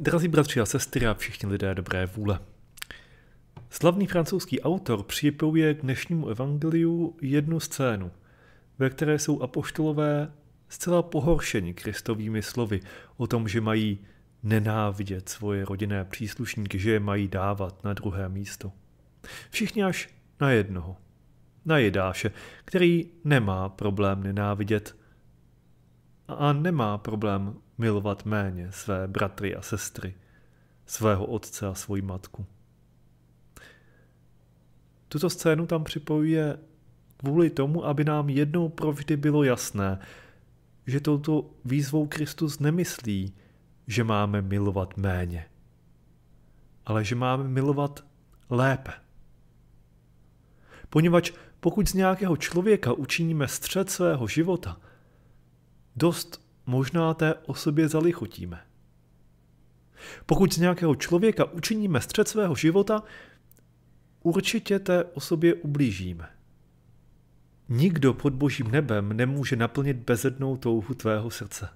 Drazí bratři a sestry a všichni lidé dobré vůle. Slavný francouzský autor připojuje k dnešnímu evangeliu jednu scénu, ve které jsou apoštolové zcela pohoršeni kristovými slovy o tom, že mají nenávidět svoje rodinné příslušníky, že je mají dávat na druhé místo. Všichni až na jednoho. Na Jedáše, který nemá problém nenávidět a nemá problém milovat méně své bratry a sestry, svého otce a svoji matku. Tuto scénu tam připojuje kvůli tomu, aby nám jednou provždy bylo jasné, že touto výzvou Kristus nemyslí, že máme milovat méně, ale že máme milovat lépe. Poněvadž pokud z nějakého člověka učiníme střed svého života, dost možná té osobě zalichotíme. Pokud z nějakého člověka učiníme střed svého života, určitě té osobě ublížíme. Nikdo pod božím nebem nemůže naplnit bezednou touhu tvého srdce.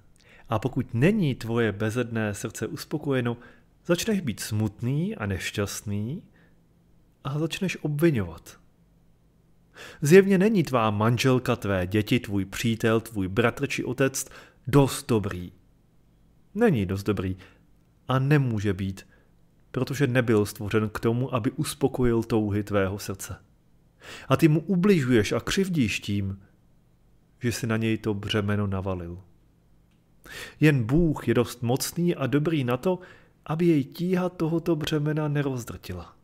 A pokud není tvoje bezedné srdce uspokojeno, začneš být smutný a nešťastný a začneš obvinovat. Zjevně není tvá manželka, tvé děti, tvůj přítel, tvůj bratr či otec dost dobrý. Není dost dobrý a nemůže být, protože nebyl stvořen k tomu, aby uspokojil touhy tvého srdce. A ty mu ubližuješ a křivdíš tím, že si na něj to břemeno navalil. Jen Bůh je dost mocný a dobrý na to, aby jej tíha tohoto břemena nerozdrtila.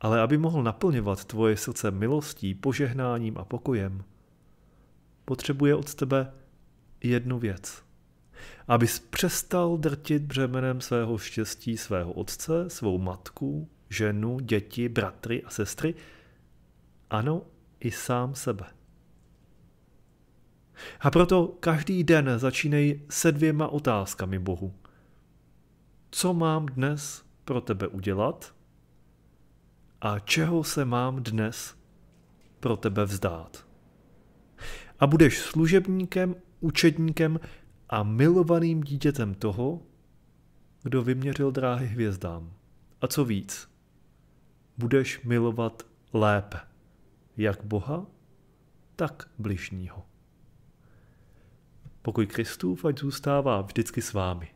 Ale aby mohl naplňovat tvoje srdce milostí, požehnáním a pokojem, potřebuje od tebe jednu věc. Abys přestal drtit břemenem svého štěstí svého otce, svou matku, ženu, děti, bratry a sestry, ano, i sám sebe. A proto každý den začínej se dvěma otázkami Bohu. Co mám dnes pro tebe udělat? A čeho se mám dnes pro tebe vzdát? A budeš služebníkem, učedníkem a milovaným dítětem toho, kdo vyměřil dráhy hvězdám. A co víc, budeš milovat lépe, jak Boha, tak bližního. Pokoj Kristův ať zůstává vždycky s vámi.